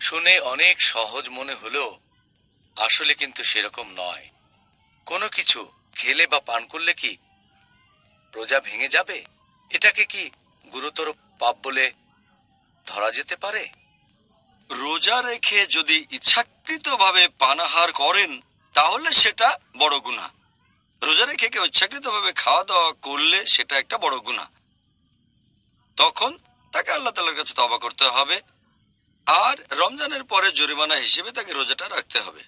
শুনে অনেক সহজ মনে হলেও আসলে কিন্তু সেরকম নয়। কোনো কিছু খেলে বা পান করলে কি রোজা ভেঙে যাবে? এটাকে কি গুরুতর পাপ বলে ধরা যেতে পারে? রোজা রেখে যদি ইচ্ছাকৃতভাবে পানাহার করেন, তাহলে সেটা বড় গুণা রোজা রেখে কেউ ইচ্ছাকৃতভাবে খাওয়া দাওয়া করলে সেটা একটা বড় গুণা তখন তাকে আল্লাহ তালার কাছে তবা করতে হবে। আর রমজানের পরে জরিমানা হিসেবে তাকে রোজাটা রাখতে হবে।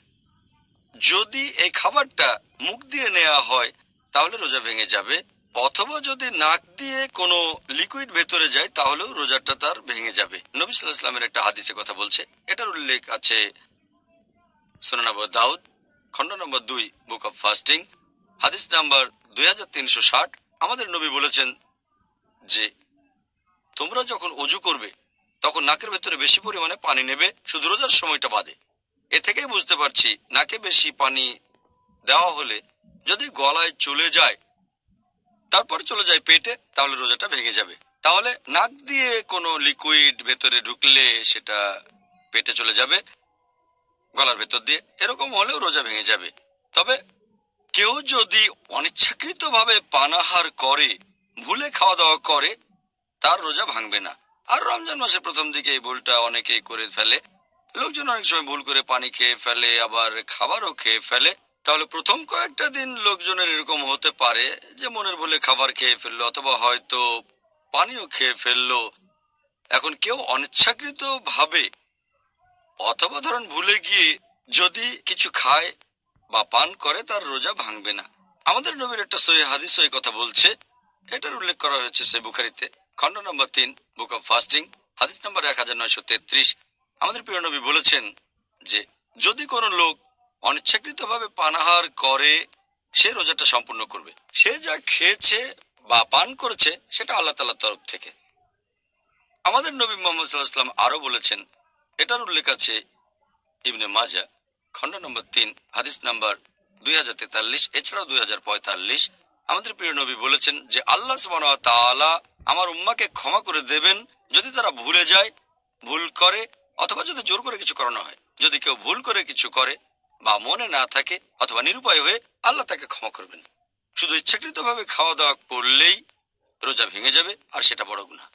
যদি এই খাবারটা মুখ দিয়ে নেওয়া হয়, তাহলে রোজা ভেঙে যাবে। অথবা যদি নাক দিয়ে কোনো লিকুইড ভেতরে যায়, তাহলেও রোজাটা তার ভেঙে যাবে। নবী সাল্লাহ ইসলামের একটা হাদিসে কথা বলছে। এটার উল্লেখ আছে সোনানাব দাউদ, খণ্ড নম্বর দুই, বুক অফ ফাস্টিং, হাদিস নাম্বার দুই হাজার তিনশো ষাট। আমাদের নবী বলেছেন যে, তোমরা যখন অজু করবে তখন নাকের ভেতরে বেশি পরিমাণে পানি নেবে, শুধু রোজার সময়টা বাদে। এ থেকেই বুঝতে পারছি নাকে বেশি পানি দেওয়া হলে যদি গলায় চলে যায়, তারপর চলে যায় পেটে, তাহলে রোজাটা ভেঙে যাবে। তাহলে নাক দিয়ে কোনো লিকুইড ভেতরে ঢুকলে সেটা পেটে চলে যাবে, গলার ভেতর দিয়ে। এরকম হলেও রোজা ভেঙে যাবে। তবে কেউ যদি অনিচ্ছাকৃতভাবে পানাহার করে, ভুলে খাওয়া দাওয়া করে, তার রোজা ভাঙবে না। আর রমজান মাসের প্রথম দিকে এই ভুলটা অনেকেই করে ফেলে। লোকজন অনেক সময় ভুল করে পানি খেয়ে ফেলে, আবার খাবারও খেয়ে ফেলে। তাহলে প্রথম কয়েকটা দিন লোকজনের এরকম হতে পারে যে মনের ভুলে খাবার খেয়ে ফেলল, অথবা হয়তো পানিও খেয়ে ফেলল। এখন কেউ অনিচ্ছাকৃত ভাবে অথবা ধরুন ভুলে গিয়ে যদি কিছু খায় বা পান করে, তার রোজা ভাঙবে না। আমাদের নবীর একটা সহি হাদিস কথা বলছে। এটার উল্লেখ করা হয়েছে সেই বুখারিতে। খণ্ড নম্বর তিন বুক অফ ফাস্টিং হাদিস নম্বর এক হাজার নয়শো তেত্রিশ। আমাদের প্রিয় নবী বলেছেন যে, যদি কোনো লোক অনিচ্ছাকৃতভাবে পানাহার করে, সে রোজাটা সম্পূর্ণ করবে। সে যা খেয়েছে বা পান করেছে, সেটা আল্লাহ তালার তরফ থেকে। আমাদের নবী মোহাম্মদ সাল্লাহাম আরও বলেছেন, এটার উল্লেখ আছে ইবনে মাজা, খণ্ড নম্বর তিন, হাদিস নম্বর দুই হাজার তেতাল্লিশ, এছাড়াও দুই হাজার পঁয়তাল্লিশ। আমাদের প্রিয় নবী বলেছেন যে আল্লাহ তাআলা আমার উম্মাকে ক্ষমা করে দেবেন যদি তারা ভুলে যায়, ভুল করে, অথবা যদি জোর করে কিছু করানো হয়। যদি কেউ ভুল করে কিছু করে বা মনে না থাকে অথবা নিরুপায় হয়ে আল্লাহ তাকে ক্ষমা করবেন। শুধু ইচ্ছাকৃতভাবে খাওয়া দাওয়া করলেই রোজা ভেঙে যাবে, আর সেটা বড় গুণা